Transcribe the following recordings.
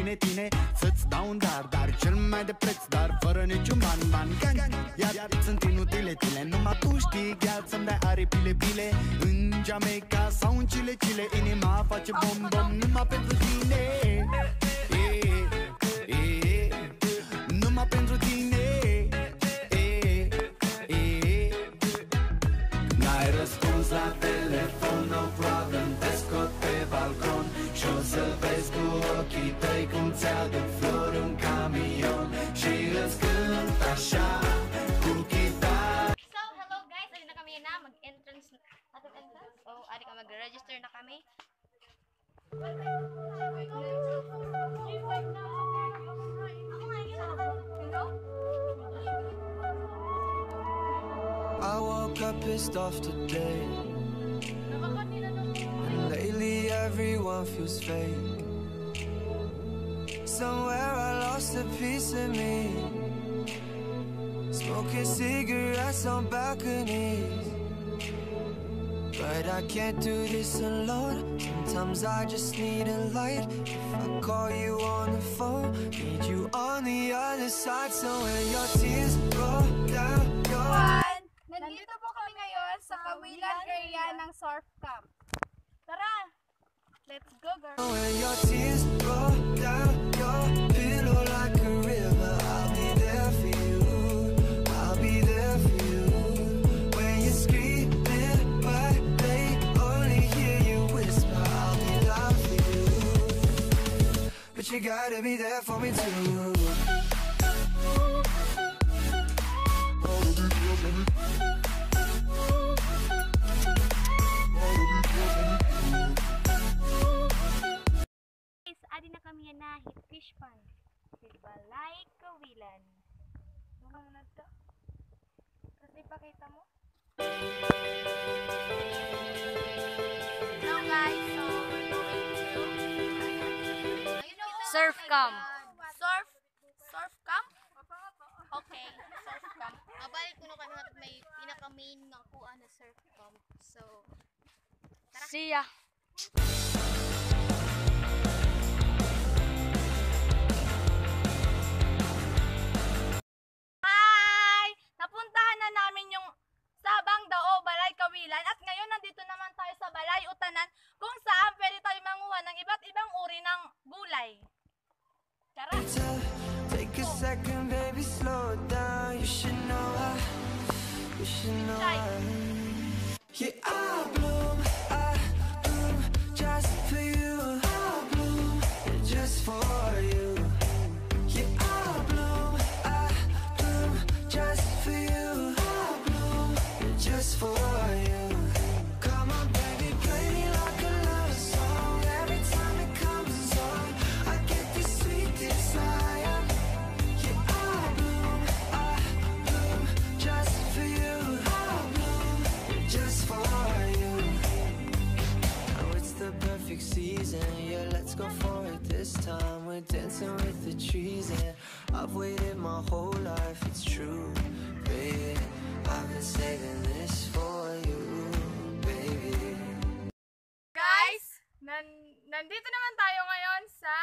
Tine, tine, să-ți dau un dar Dar cel mai de preț, dar fără niciun ban, ban Gang, iar, iar sunt inutile, tile Numai tu știi, gheal să-mi dai aripile, bile În Jamaica sau în Chile, Chile. Inima face bom, bom, numai pentru tine I woke up pissed off today. And lately everyone feels fake. Somewhere I lost a piece of me. Smoking cigarettes on balconies. But I can't do this alone. Sometimes I just need a light. If I call you on the phone, need you on the other side. So when your tears roll down surf camp. Tara! Let's go, girl! When your tears roll down your pillow like a river, I'll be there for you. I'll be there for you. When you're screaming, but they only hear you whisper, I'll be loud for you. But but you gotta be there for me too. Guys, surf camp. Surf? Surf camp? Okay, surf camp. Mabalik ko na kami may pinaka-main nga kuha na surf camp. So, tara. See ya! For you. I bloom just for you. Yeah, my whole life. It's true, baby. I've been saving this for you, baby. Guys, nan nandito naman tayo ngayon sa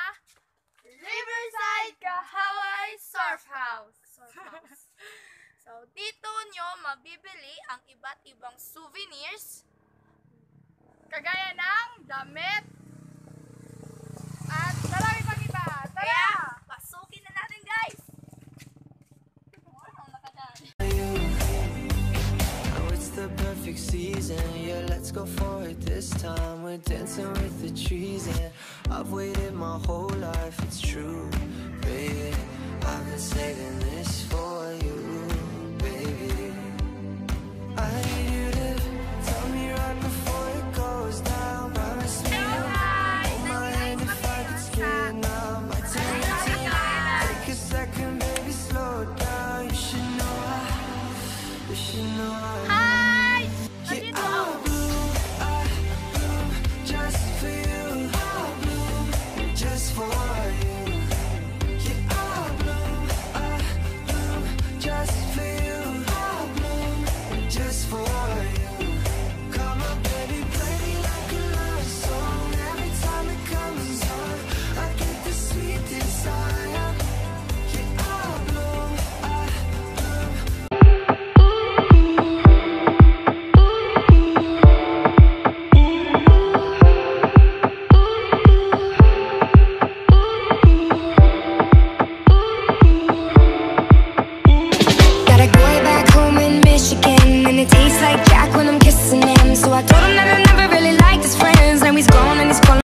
Riverside Kahaway Surf House. Surf House. so, dito nyo mabibili ang iba't ibang souvenirs kagaya ng damit perfect season. Yeah, let's go for it this time. We're dancing with the trees, and I've waited my whole life. It's true, baby. I've been saving this for.